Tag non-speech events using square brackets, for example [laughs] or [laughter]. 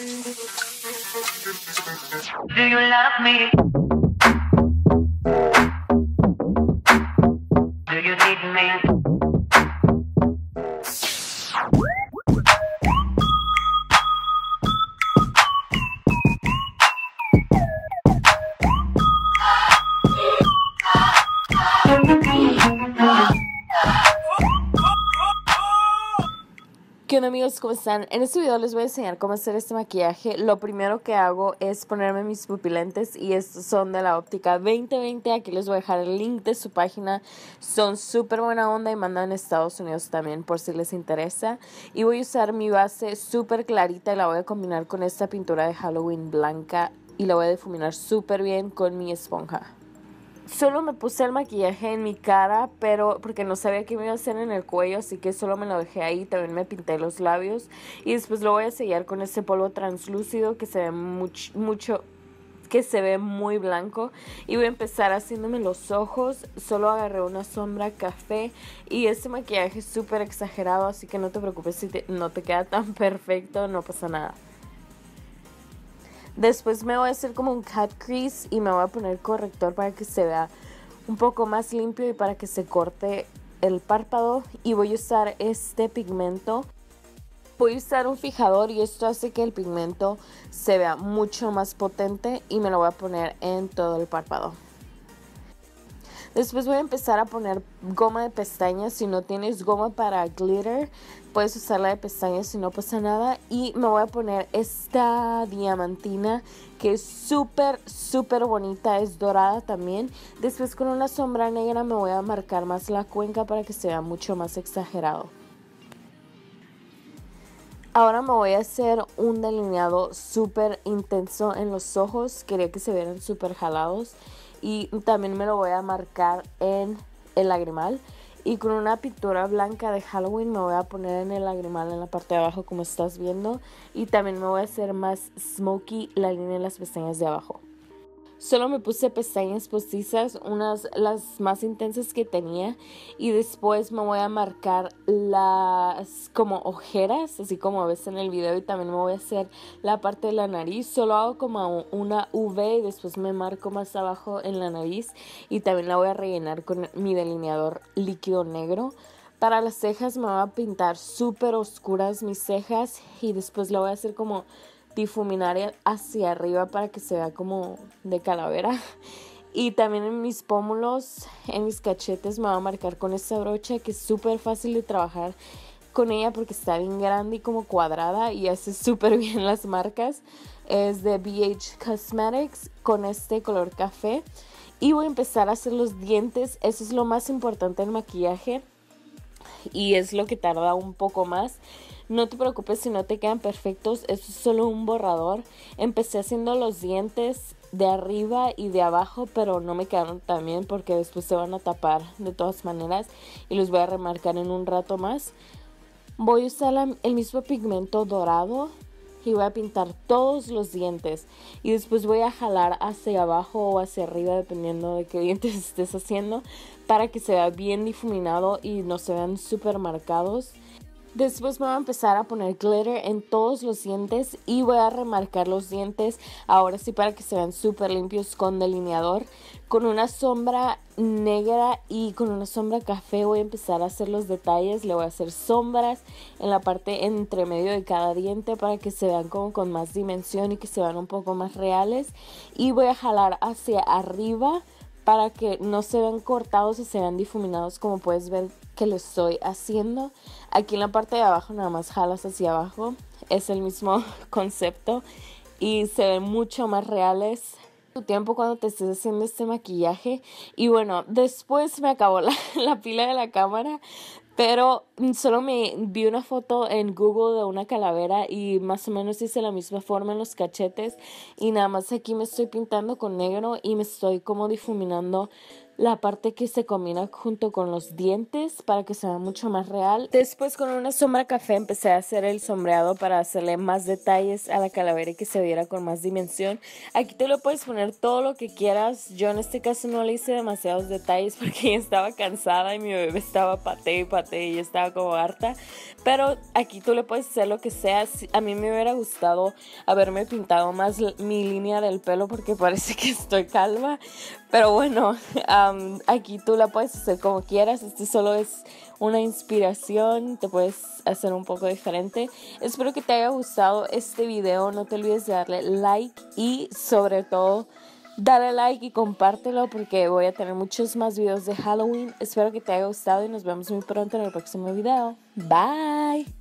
Do you love me? Do you need me? ¿Qué onda amigos? ¿Cómo están? En este video les voy a enseñar cómo hacer este maquillaje. Lo primero que hago es ponerme mis pupilentes y estos son de la óptica 2020. Aquí les voy a dejar el link de su página. Son súper buena onda y mandan en Estados Unidos también por si les interesa. Y voy a usar mi base súper clarita y la voy a combinar con esta pintura de Halloween blanca y la voy a difuminar súper bien con mi esponja. Solo me puse el maquillaje en mi cara, pero porque no sabía qué me iba a hacer en el cuello, así que solo me lo dejé ahí. También me pinté los labios. Y después lo voy a sellar con este polvo translúcido que se ve much, mucho que se ve muy blanco. Y voy a empezar haciéndome los ojos. Solo agarré una sombra café. Y este maquillaje es súper exagerado así que no te preocupes si no te queda tan [laughs] perfecto no pasa nada Después me voy a hacer como un cat crease y me voy a poner corrector para que se vea un poco más limpio y para que se corte el párpado. Y voy a usar este pigmento. Voy a usar un fijador y esto hace que el pigmento se vea mucho más potente y me lo voy a poner en todo el párpado. Después voy a empezar a poner goma de pestañas. Si no tienes goma para glitter, puedes usar la de pestañas si no pasa nada. Y me voy a poner esta diamantina que es súper, súper bonita. Es dorada también. Después con una sombra negra me voy a marcar más la cuenca para que se vea mucho más exagerado. Ahora me voy a hacer un delineado súper intenso en los ojos. Quería que se vieran súper jalados. Y también me lo voy a marcar en el lagrimal. Y con una pintura blanca de Halloween me voy a poner en el lagrimal en la parte de abajo como estás viendo. Y también me voy a hacer más smoky la línea de las pestañas de abajo. Solo me puse pestañas postizas, unas las más intensas que tenía y después me voy a marcar las como ojeras, así como ves en el video y también me voy a hacer la parte de la nariz. Solo hago como una V y después me marco más abajo en la nariz y también la voy a rellenar con mi delineador líquido negro. Para las cejas me voy a pintar súper oscuras mis cejas y después la voy a hacer como difuminar hacia arriba para que se vea como de calavera. [laughs] Y también en mis pómulos, en mis cachetes me voy a marcar con esta brocha que es súper fácil de trabajar con ella porque está bien grande y como cuadrada y hace [laughs] súper bien las marcas. Es de BH Cosmetics con este color café. Y voy a empezar a hacer los dientes. Eso es lo más importante del maquillaje. Y es lo que tarda un poco más. No te preocupes si no te quedan perfectos, es solo un borrador. Empecé haciendo los dientes de arriba y de abajo, pero no me quedaron tan bien porque después se van a tapar de todas maneras y los voy a remarcar en un rato más. Voy a usar el mismo pigmento dorado y voy a pintar todos los dientes y después voy a jalar hacia abajo o hacia arriba dependiendo de qué dientes [laughs] estés haciendo para que se vea bien difuminado y no se vean súper marcados. Después voy a empezar a poner glitter en todos los dientes y voy a remarcar los dientes ahora sí para que se vean súper limpios con delineador. Con una sombra negra y con una sombra café voy a empezar a hacer los detalles. Le voy a hacer sombras en la parte entre medio de cada diente para que se vean como con más dimensión y que se vean un poco más reales. Y voy a jalar hacia arriba para que no se vean cortados y se vean difuminados como puedes ver que lo estoy haciendo. Aquí en la parte de abajo nada más jalas hacia abajo. Es el mismo [laughs] concepto y se ven mucho más reales tu tiempo cuando te estés haciendo este maquillaje y bueno después me acabó la, [laughs] la pila de la cámara pero solo me vi una foto en Google de una calavera y más o menos hice la misma forma en los cachetes. Y nada más aquí me estoy pintando con negro y me estoy como difuminando la parte que se combina junto con los dientes para que sea mucho más real. Después con una sombra café empecé a hacer el sombreado para hacerle más detalles a la calavera y que se viera con más dimensión. Aquí te lo puedes poner todo lo que quieras. Yo en este caso no le hice demasiados detalles [laughs] porque estaba cansada y mi bebé estaba pate y pate y estaba como harta. Pero aquí tú le puedes hacer lo que sea. A mí me hubiera gustado haberme pintado más mi línea del pelo porque [laughs] parece que estoy calva. Pero bueno, [laughs] aquí tú la puedes hacer como quieras. Este solo es una inspiración. Te puedes hacer un poco diferente. Espero que te haya gustado este video. No te olvides de darle like y sobre todo dale like y compártelo porque voy a tener muchos más videos de Halloween. Espero que te haya gustado y nos vemos muy pronto en el próximo video. Bye.